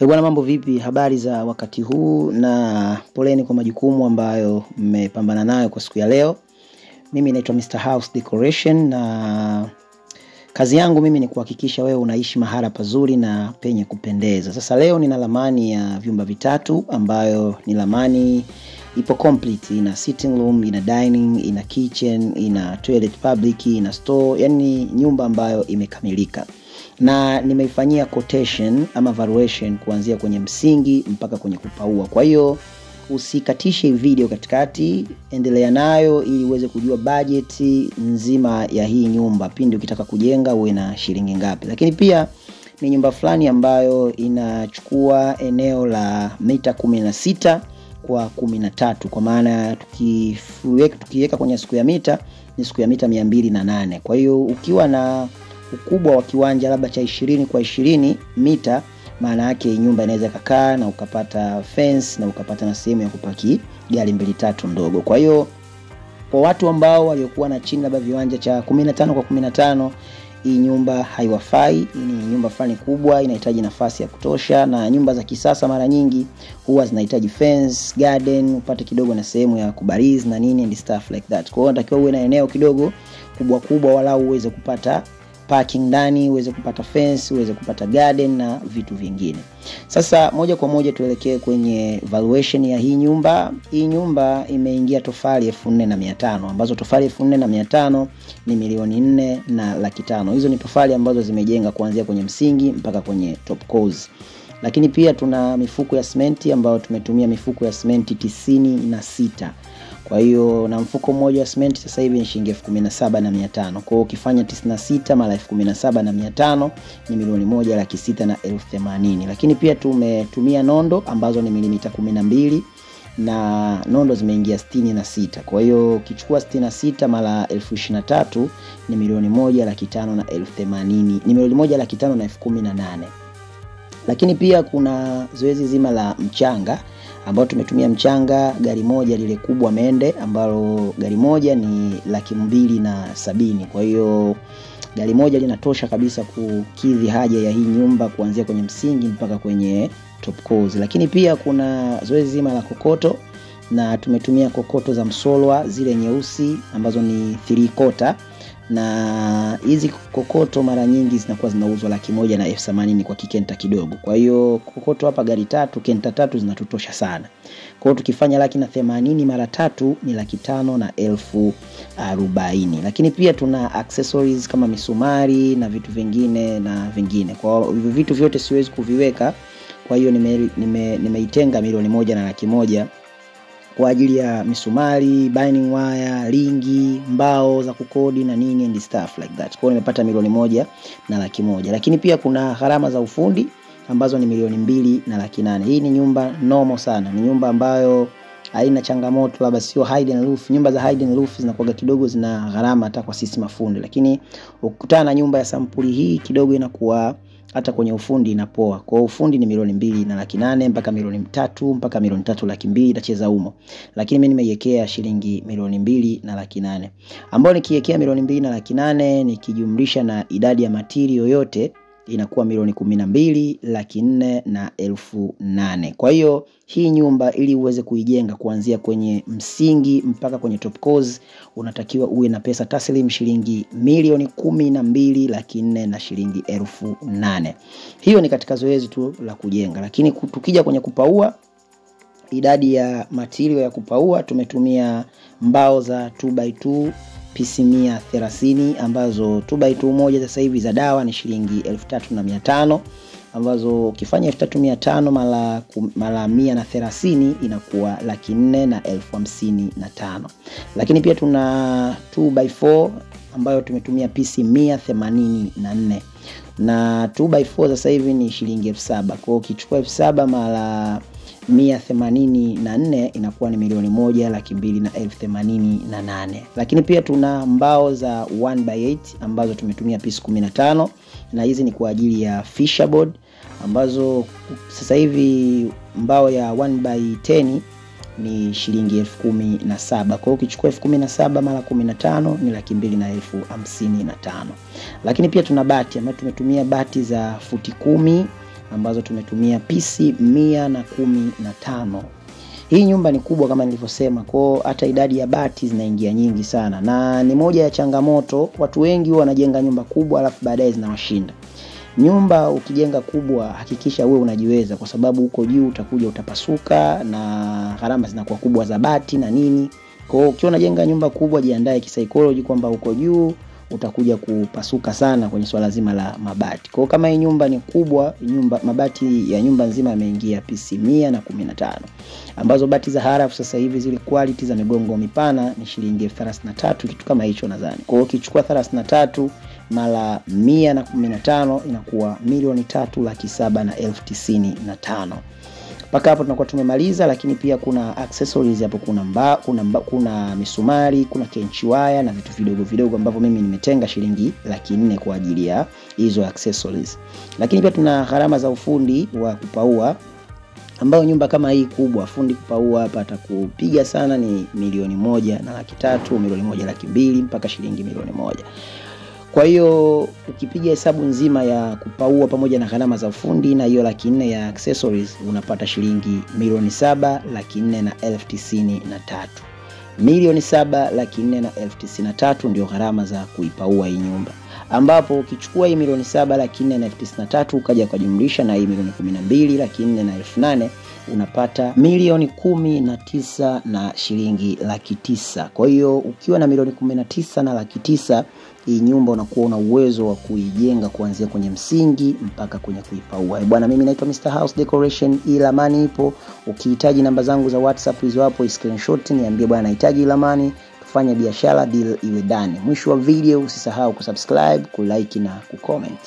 E bwana, mambo vipi? Habari za wakati huu, na poleni kwa majukumu ambayo mmepambana nayo kwa siku ya leo. Mimi naitwa Mr. House Decoration na kazi yangu mimi ni kuhakikisha wewe unaishi mahala pazuri na penye kupendeza. Sasa leo nina lamani ya vyumba vitatu ambayo ni lamani ipo complete, ina sitting room, ina dining, ina kitchen, ina toilet public, ina store, yani nyumba ambayo imekamilika na nimeifanyia quotation ama valuation kuanzia kwenye msingi mpaka kwenye kupaua. Kwa hiyo usikatishe video katikati, endelea nayo ili uweze kujua bajeti nzima ya hii nyumba pindi ukitaka kujenga uwe na shilingi ngapi. Lakini pia ni nyumba fulani ambayo inachukua eneo la mita kumi na sita kwa kumi na tatu kwa maana tukiweka kwenye siku ya mita ni siku ya mita mia mbili na nane. Kwa hiyo ukiwa na ukubwa wa kiwanja labda cha ishirini kwa ishirini mita, maana yake nyumba inaweza ikakaa na ukapata fence na ukapata na sehemu ya kupaki gari mbili tatu ndogo. Kwa hiyo kwa watu ambao waliokuwa na chini labda viwanja cha 15 kwa 15 hii nyumba haiwafai. Ni nyumba fulani kubwa, inahitaji nafasi ya kutosha, na nyumba za kisasa mara nyingi huwa zinahitaji fence, garden, upate kidogo na sehemu ya kubarizi na nini and stuff like that. Kwa hiyo unatakiwa uwe na eneo kidogo kubwa kubwa, walau uweze kupata parking ndani, uweze kupata fence, uweze kupata garden na vitu vingine. Sasa moja kwa moja tuelekee kwenye valuation ya hii nyumba. Hii nyumba imeingia tofali elfu nne na mia tano ambazo tofali elfu nne na mia tano ni milioni nne na laki tano. Hizo ni tofali ambazo zimejenga kuanzia kwenye msingi mpaka kwenye top. Lakini pia tuna mifuko ya simenti ambayo tumetumia mifuko ya simenti tisini na sita kwa hiyo na mfuko mmoja wa simenti sasa hivi ni shilingi elfu kumi na saba na mia tano. Kwa hiyo ukifanya tisini na sita mara elfu kumi na saba na mia tano ni milioni moja laki sita na elfu themanini. Lakini pia tumetumia nondo ambazo ni milimita kumi na mbili na nondo zimeingia sitini na sita. Kwa hiyo ukichukua sitini na sita mara elfu ishirini na tatu ni milioni moja laki tano na elfu themanini. Ni milioni moja laki tano na elfu kumi na nane. Lakini pia kuna zoezi zima la mchanga ambao tumetumia mchanga gari moja lile kubwa mende ambalo gari moja ni laki mbili na sabini kwa hiyo gari moja linatosha kabisa kukidhi haja ya hii nyumba kuanzia kwenye msingi mpaka kwenye top course. lakini pia kuna zoezi zima la kokoto na tumetumia kokoto za msolwa zile nyeusi ambazo ni 3 quarter na hizi kokoto mara nyingi zinakuwa zinauzwa laki moja na elfu themanini kwa kikenta kidogo. Kwa hiyo kokoto hapa gari tatu, kenta tatu zinatutosha sana. Kwa hiyo tukifanya laki na themanini mara tatu ni laki tano na elfu arobaini. Lakini pia tuna accessories kama misumari na vitu vingine na vingine. Kwa hivyo vitu vyote siwezi kuviweka, kwa hiyo nimeitenga nime, nime milioni moja na laki moja kwa ajili ya misumari, binding wire, ringi, mbao za kukodi na nini and stuff like that. Kwa hiyo nimepata milioni moja na laki moja. Lakini pia kuna gharama za ufundi ambazo ni milioni mbili na laki nane. Hii ni nyumba nomo sana, ni nyumba ambayo haina changamoto, labda sio hidden roof. Nyumba za hidden roof zinakuwa kidogo zina gharama hata kwa sisi mafundi, lakini ukutana na nyumba ya sampuli hii kidogo inakuwa hata kwenye ufundi inapoa. Kwa ufundi ni milioni mbili na laki nane mpaka milioni tatu mpaka milioni tatu laki mbili itacheza humo, lakini mimi nimeiwekea shilingi milioni mbili na laki nane ambayo nikiwekea milioni mbili na laki nane nikijumlisha na idadi ya matiri yoyote inakuwa milioni kumi na mbili laki nne na elfu nane. Kwa hiyo hii nyumba ili uweze kuijenga kuanzia kwenye msingi mpaka kwenye top course unatakiwa uwe na pesa taslim shilingi milioni kumi na mbili laki nne na shilingi elfu nane. Hiyo ni katika zoezi tu la kujenga, lakini tukija kwenye kupaua idadi ya material ya kupaua tumetumia mbao za 2x2 pisi mia thelathini ambazo 2x2 moja sasa hivi za dawa ni shilingi elfu tatu na mia tano ambazo ukifanya elfu tatu mia tano mara mia na thelathini inakuwa laki nne na elfu hamsini na tano. Lakini pia tuna 2x4 ambayo tumetumia pisi mia themanini na nne. Na 2x4 sasa hivi ni shilingi elfu saba. Kwao ukichukua elfu saba mara mia themanini na nne inakuwa ni milioni moja laki mbili na elfu themanini na nane. Lakini pia tuna mbao za 1 by 8 ambazo tumetumia pisi 15 na hizi ni kwa ajili ya fisherboard ambazo sasa hivi mbao ya 1 by 10 ni shilingi elfu kumi na saba. Kwa hiyo ukichukua elfu kumi na saba mara kumi na tano ni laki mbili na elfu hamsini na tano. Lakini pia tuna bati ambayo tumetumia bati za futi kumi ambazo tumetumia pisi mia na kumi na tano. Hii nyumba ni kubwa kama nilivyosema, kwao hata idadi ya bati zinaingia nyingi sana, na ni moja ya changamoto. Watu wengi huwa wanajenga nyumba kubwa alafu baadaye zinawashinda. Nyumba ukijenga kubwa, hakikisha wewe unajiweza, kwa sababu huko juu utakuja utapasuka na gharama zinakuwa kubwa za bati na nini. Kwa hiyo ukiwa unajenga nyumba kubwa, jiandae kisaikolojia kwamba huko juu utakuja kupasuka sana kwenye swala zima la mabati. Kwa kama hii nyumba ni kubwa, nyumba mabati ya nyumba nzima yameingia pisi mia na kumi na tano ambazo bati za harafu sasa hivi zile quality za migongo mipana ni shilingi elfu thelathini na tatu kitu kama hicho nadhani. Kwa hiyo ukichukua thelathini na tatu mara mia na kumi na tano inakuwa milioni tatu laki saba na elfu tisini na tano mpaka hapo tunakuwa tumemaliza, lakini pia kuna accessories hapo, kuna mba, kuna, mba, kuna misumari, kuna kenchi waya na vitu vidogo vidogo ambavyo mimi nimetenga shilingi laki nne kwa ajili ya hizo accessories. Lakini pia tuna gharama za ufundi wa kupaua ambayo nyumba kama hii kubwa, fundi kupaua hapa atakupiga sana ni milioni moja na laki tatu, milioni moja laki mbili mpaka shilingi milioni moja. Kwa hiyo ukipiga hesabu nzima ya kupaua pamoja na gharama za ufundi na hiyo laki nne ya accessories unapata shilingi milioni saba laki nne na elfu tisini na tatu. Milioni saba laki nne na elfu tisini na tatu ndio gharama za kuipaua hii nyumba, ambapo ukichukua hii milioni saba laki nne na elfu tisini na tatu ukaja ukajumlisha na hii milioni kumi na mbili laki nne na elfu nane unapata milioni kumi na tisa na shilingi laki tisa. Kwa hiyo ukiwa na milioni kumi na tisa na laki tisa hii nyumba unakuwa una uwezo wa kuijenga kuanzia kwenye msingi mpaka kwenye kuipaua. Bwana, mimi naitwa Mr House Decoration, hii ramani ipo. Ukihitaji namba zangu za WhatsApp hizo hapo, screenshot niambie, bwana, nahitaji lamani, tufanye biashara, deal iwe dani. Mwisho wa video usisahau kusubscribe, kulike na kucomment.